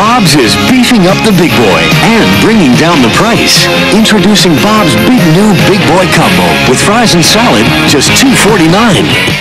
Bob's is beefing up the big boy and bringing down the price. Introducing Bob's big new Big Boy Combo with fries and salad, just $2.49.